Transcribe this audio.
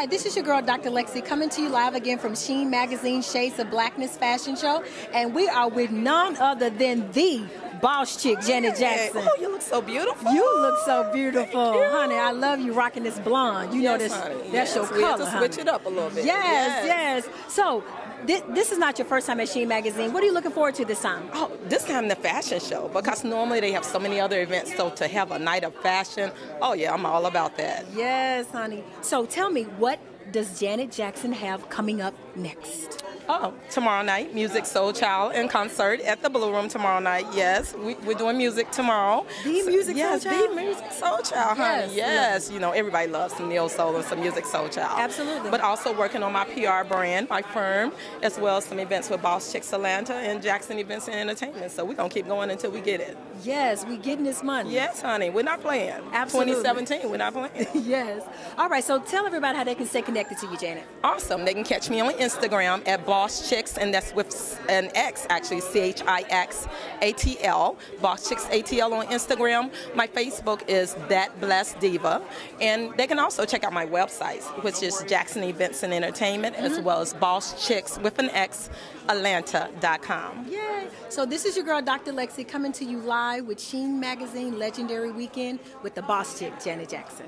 Hi, this is your girl, Dr. Lexi, coming to you live again from Sheen Magazine Shades of Blackness Fashion Show. And we are with none other than the boss chick, Janet Jackson. Oh, you look so beautiful. You look so beautiful, honey. I love you rocking this blonde. You know this. honey. That's Yes, your we have color. to switch it up a little bit. Yes, Yes. yes. So thi- this is not your first time at Sheen Magazine. What are you looking forward to this time? Oh, this time the fashion show because normally they have so many other events. So to have a night of fashion, oh yeah, I'm all about that. Yes, honey. So tell me, what does Janet Jackson have coming up next? Oh, tomorrow night, Musiq Soulchild in concert at the Blue Room tomorrow night. Yes, we, we're doing music tomorrow. The Music Soul yes, Child? the Musiq Soulchild, Yes, honey. Yes, you know everybody loves some neo soul and some Musiq Soulchild. Absolutely. But also working on my PR brand, my firm, as well as some events with Boss Chix Atlanta and Jackson Events and Entertainment. So we're gonna keep going until we get it. Yes, we getting this money. Yes, honey, we're not playing. Absolutely. 2017, we're not playing. yes. All right. So tell everybody how they can stay connected to you, Janet. Awesome. They can catch me on Instagram at Boss Chicks, and that's with an X actually, C H I X A T L. Boss Chix ATL on Instagram. My Facebook is That Blessed Diva, and they can also check out my websites, which is Jackson Events and Entertainment, as mm-hmm. well as Boss Chicks with an X, Atlanta.com. Yay. So this is your girl, Dr. Lexi, coming to you live with Sheen Magazine Legendary Weekend with the boss chick, Janet Jackson.